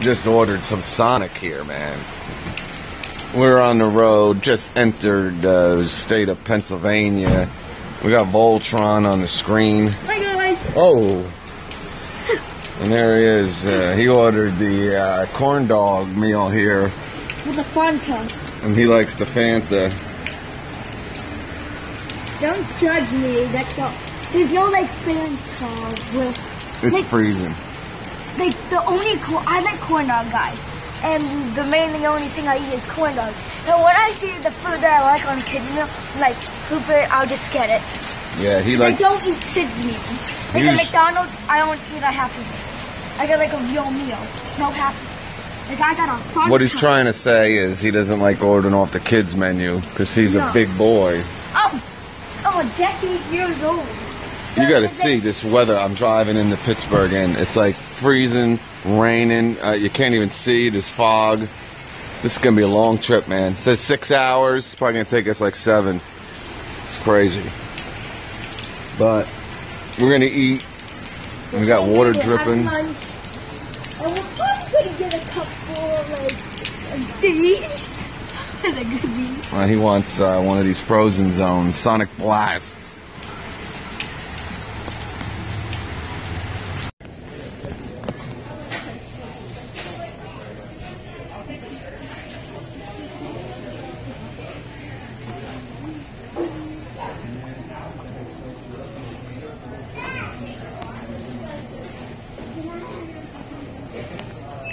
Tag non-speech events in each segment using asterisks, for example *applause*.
just ordered some Sonic here, man. We're on the road, just entered uh, the state of Pennsylvania. We got Voltron on the screen. Hi guys. Oh. And there he is. Uh, he ordered the uh, corn dog meal here, With a Fanta. and he likes the Fanta. Don't judge me. That's not. There's no like Fanta with It's like, freezing. Like the only. I like corn dog guys, and the main the only thing I eat is corn dog. And when I see the food that I like on a kids meal, like Hooper, I'll just get it. Yeah, he likes. I don't eat kids meals. Like at McDonald's, I don't eat a happy meal. I get like a real meal, no happy. Like I got a What he's trying to say is he doesn't like ordering off the kids menu because he's a big boy. I'm, I'm a decade years old. You got to see this weather. I'm driving into Pittsburgh and it's like freezing, raining. Uh, you can't even see. There's fog. This is gonna be a long trip, man. It says six hours. It's probably gonna take us like seven. It's crazy. But we're gonna eat. We got water dripping. And we're probably gonna get a couple of like these. *laughs* Uh, he wants uh, one of these frozen zones, Sonic Blast.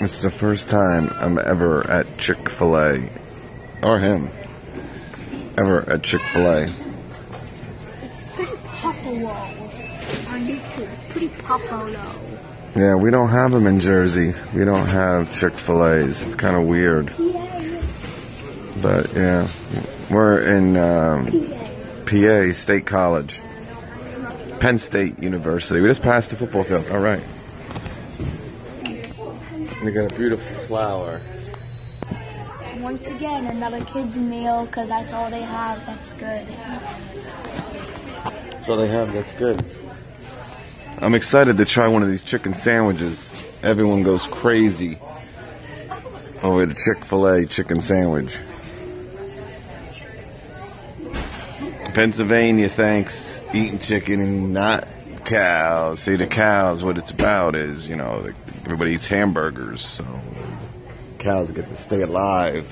It's the first time I'm ever at Chick fil A, or him, ever at Chick fil A. It's pretty popular on YouTube. Pretty popular. Yeah, we don't have them in Jersey. We don't have Chick fil A's. It's kind of weird. But yeah, we're in um. PA State College, Penn State University. We just passed the football field. All right. We got a beautiful flower. Once again, another kid's meal because that's all they have. That's good. That's all they have. That's good. I'm excited to try one of these chicken sandwiches. Everyone goes crazy over the Chick fil A chicken sandwich. Pennsylvania, thanks. Eating chicken and not cows. See, the cows, what it's about is, you know, everybody eats hamburgers, so cows get to stay alive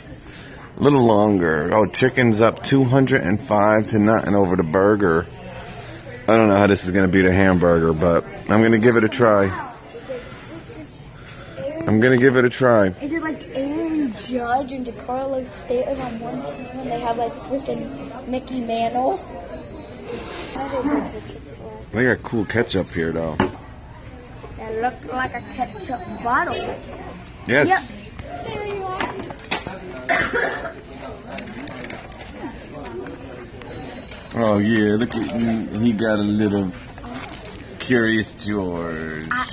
a little longer. Oh, chicken's up 205 to nothing over the burger. I don't know how this is to be the hamburger, but I'm to give it a try. I'm to give it a try. Is it like Aaron Judge and Giancarlo Stanton on one team and they have like freaking Mickey Mantle? I hope it's a Chick-fil-A. They got cool ketchup here, though. It looked like a ketchup bottle. Yes. Yep. There you are. Oh, yeah. Look at him. He got a little Curious George. Know?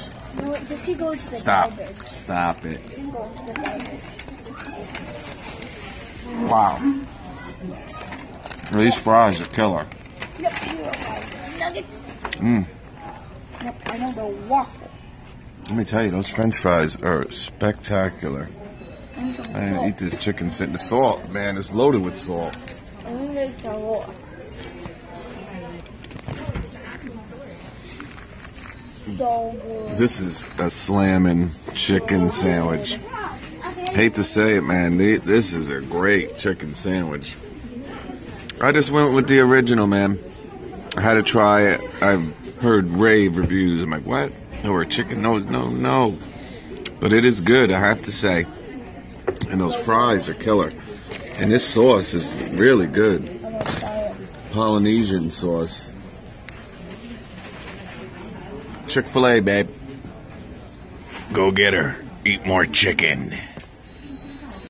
This could go into the Stop. garbage. Stop it. Can go into the. Wow. These fries are killer. Yep, here are my nuggets. Mm. Yep, I know the waffle. Let me tell you, those French fries are spectacular. I eat this chicken sitting. The salt, man, it's loaded with salt. And we some more. So. This is a slamming chicken sandwich. Hate to say it, man. This is a great chicken sandwich. I just went with the original, man. I had to try it. I've heard rave reviews. I'm like, what? Or chicken? No, no, no. But it is good, I have to say. And those fries are killer. And this sauce is really good. Polynesian sauce. Chick fil A, babe. Go get her. Eat more chicken.